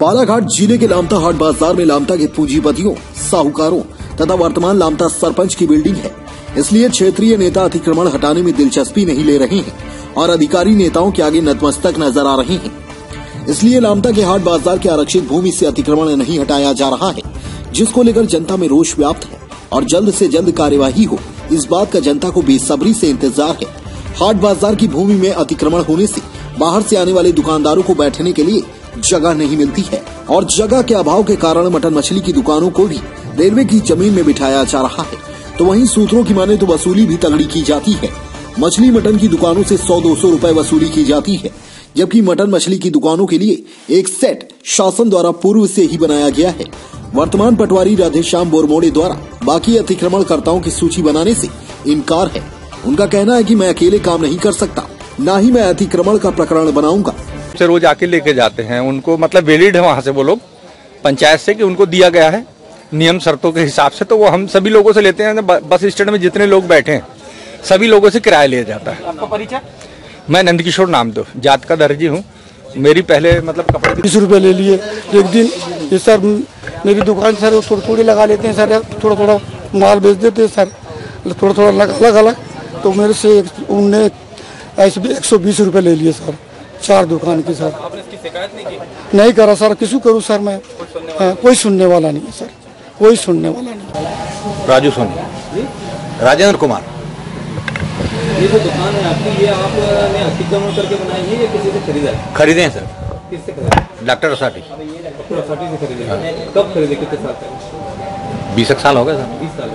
बालाघाट ज़िले के लामता हाट बाज़ार में लामता के पूंजीपतियों, साहूकारों तथा वर्तमान लामता सरपंच की बिल्डिंग है। इसलिए क्षेत्रीय नेता अतिक्रमण हटाने में दिलचस्पी नहीं ले रहे हैं और अधिकारी नेताओं के आगे नतमस्तक नज़र आ रहे हैं। इसलिए लामता के हाट बाज़ार के आरक्षित भूमि से अतिक्रमण नहीं हटाया जा रहा है, जिसको लेकर जनता में रोष व्याप्त है और जल्द से जल्द कार्यवाही हो। इस बात का जनता को बेसब्री से इंतज़ार है। हाट बाज़ार की भूमि में अतिक्रमण होने से बाहर से आने वाले दुकानदारों को बैठने के लिए जगह नहीं मिलती है। और जगह के अभाव के कारण मटन मछली की दुकानों को भी रेलवे की ज़मीन में बिठाया जा रहा है। तो वहीं सूत्रों की माने तो वसूली भी तगड़ी की जाती है। मछली मटन की दुकानों से 100-200 रुपए वसूली की जाती है। जबकि मटन मछली की दुकानों के लिए एक सेट शासन द्वारा पूर्व से ही बनाया गया है। वर्तमान पटवारी राधेश्याम बोरमोड़े द्वारा बाकी अतिक्रमणकर्ताओं की सूची बनाने से इनकार है। उनका कहना है कि मैं अकेले काम नहीं कर सकता। न ही मैं अतिक्रमण का प्रकरण बनाऊँगा। से रोज आके लेके जाते हैं उनको मतलब वेलिड है वहाँ से वो लोग। पंचायत से कि उनको दिया गया है नियम शर्तों के हिसाब से तो वो हम सभी लोगों से लेते हैं बस स्टैंड में जितने लोग बैठे हैं सभी लोगों से किराया लिया जाता है। आपका परिचय? मैं नंदकिशोर नाम दो जात का दर्जी हूँ। मेरी पहले मतलब कपड़े बीस रुपये ले लिए एक दिन। ये सर मेरी दुकान सर वो थोड़ी थोड़ी लगा लेते हैं सर थोड़ा थोड़ा माल बेच देते हैं सर। थोड़ा थोड़ा अलग अलग। तो मेरे से एक- उनने ऐसे भी एक सौ बीस रुपये ले लिए सर। चार दुकान की सर। आपने इसकी शिकायत नहीं की? नहीं करा सर किसी करूँ सर मैं? हाँ, कोई सुनने वाला नहीं है सर। कोई सुनने वाला नहीं। राजू सोनी। राजेंद्र कुमार। ये जो दुकान है आपकी ये आपने अतिक्रमण करके बनाई है या किसी से खरीदा है? खरीदे हैं सर। किससे खरीदा डॉक्टर रसाटी अपना साठी से खरीदे हैं। कब खरीदे? कितने साल पहले? बीस एक साल हो गए सर। बीस साल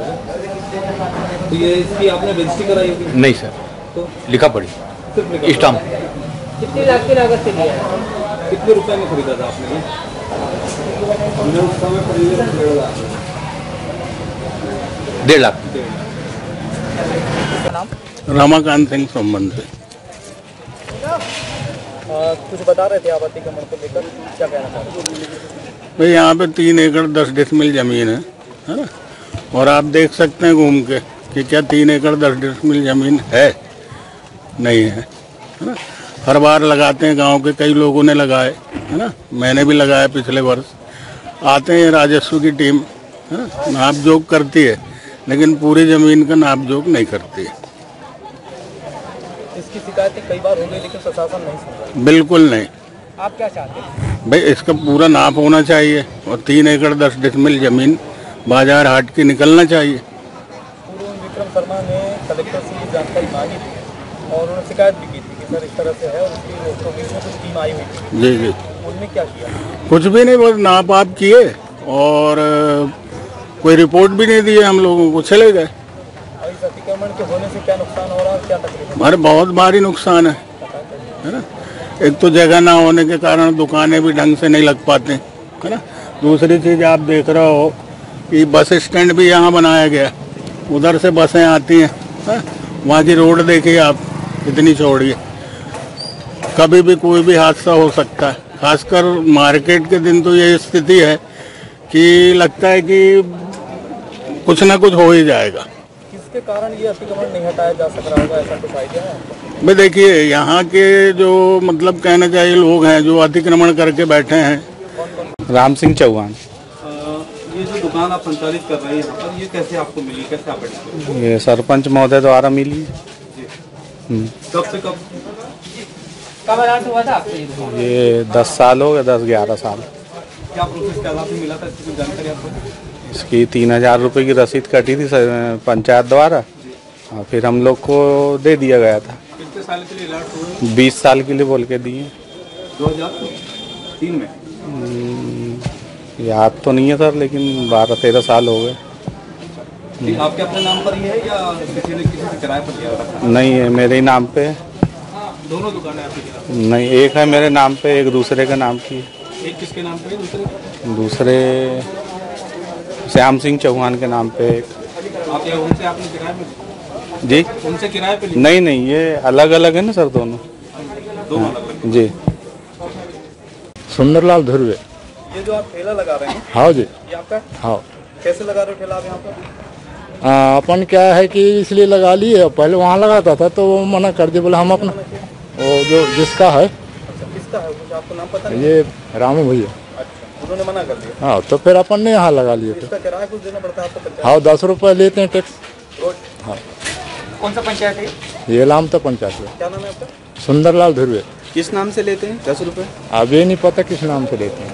तो ये इसकी आपने रजिस्ट्री कराई होगी? नहीं सर। तो? लिखा पड़ी। स्टाम्प। कितनी लाख की लागत से लिया? है कितने रुपए में खरीदा था आपने? हमने उस समय खरीदे डेढ़ लाख। डेढ़ लाख। रमाकांत सिंह संबंध से कुछ बता रहे थे आप अतिक्रमण को लेकर? क्या कहना चाहते भाई यहाँ पे तीन एकड़ दस डिसमिल ज़मीन है है ना? और आप देख सकते हैं घूम के कि क्या तीन एकड़ दस डिसमिल ज़मीन है? नहीं है है ना? हर बार लगाते हैं गाँव के कई लोगों ने लगाए है ना? मैंने भी लगाया पिछले वर्ष। आते हैं राजस्व की टीम है ना? नाप जोक करती है लेकिन पूरी ज़मीन का नाप जोक नहीं करती है। इसकी शिकायतें कई बार हो गई लेकिन प्रशासन नहीं सुन बिल्कुल नहीं। आप क्या चाहते हैं? भाई इसका पूरा नाप होना चाहिए और तीन एकड़ दस डिसमिल ज़मीन बाज़ार हाट की निकलना चाहिए। पूर्व विक्रम शर्मा ने कलेक्टर से जानकारी मांगी थी और उन्होंने शिकायत भी की थी। कि इस तरह से है और उसकी रोक कुछ टीम आई हुई थी। जी जी। उनने क्या किया? कुछ भी नहीं बस नाप आप किए और कोई रिपोर्ट भी नहीं दी हम लोगों को चले गए। अतिक्रमण के होने से क्या नुकसान हो रहा है क्या तकलीफ़ हमारे बहुत भारी नुकसान है है ना? एक तो जगह ना होने के कारण दुकानें भी ढंग से नहीं लग पाते है ना? दूसरी चीज़ आप देख रहे हो कि बस स्टैंड भी यहाँ बनाया गया। उधर से बसें आती हैं है? वहाँ की रोड देखिए आप कितनी चौड़ी है। कभी भी कोई भी हादसा हो सकता है। खासकर मार्केट के दिन तो ये स्थिति है कि लगता है कि कुछ ना कुछ हो ही जाएगा। किसके कारण ये अतिक्रमण नहीं हटाया जा सक रहा होगा? ऐसा कुछ आइडिया है? भाई देखिए यहाँ के जो मतलब कहना चाहिए लोग हैं जो अतिक्रमण करके बैठे हैं। राम सिंह चौहान। ये जो दुकान आप संचालित कर रहे हैं पर ये कैसे आपको मिली? कैसे आप ये सरपंच महोदय द्वारा मिली। कब से कब? कब अलर्ट हुआ था आपको ये दस साल हो गए दस ग्यारह साल। क्या प्रोसेस के आधार मिला था? इसकी कुछ जानकारी आपको? इसकी तीन हज़ार रुपये की रसीद कटी थी पंचायत द्वारा। और फिर हम लोग को दे दिया गया था। कितने साल के लिए बीस साल के लिए बोल के दिए। दो हज़ार तीन में? याद तो नहीं है सर लेकिन बारह तेरह साल हो गए। आपके अपने नाम पर ही है या किसी ने किसी से किराए पर लिया नहीं है मेरे ही नाम पे है। दोनों दुकानें आपके नहीं एक है मेरे नाम पे एक दूसरे के नाम की। एक किसके नाम पे? है दूसरे? दूसरे श्याम सिंह चौहान के नाम पे एक। आप या उनसे आपने किराए पे जी? उनसे किराए पे नहीं नहीं ये अलग अलग है ना सर दोनों? दोनों अलग अलग जी। सुंदरलाल ध्रुवे। ये जो आप ठेला लगा रहे हैं हाँ जी। ये आपका? हाँ। कैसे लगा रहे हो ठेला आप यहाँ पर? अपन क्या है कि इसलिए लगा लिए पहले वहाँ लगाता था तो वो मना कर दिया बोले हम अपना वो जो जिसका है। अच्छा किसका है? कुछ आपको नाम पता नहीं। ये रामू भैया। अच्छा उन्होंने मना कर दिया। हाँ तो फिर अपन ने यहाँ लगा लिए तो। इसका किराया कुछ देना पड़ता है आपको हाँ दस रुपये लेते हैं टैक्स। हाँ। कौन सा पंचायत है? ये लामता पंचायत है। क्या नाम है आपका? सुंदरलाल ध्रुवे। किस नाम से लेते हैं? दस रुपये अभी ये नहीं पता किस नाम से लेते हैं।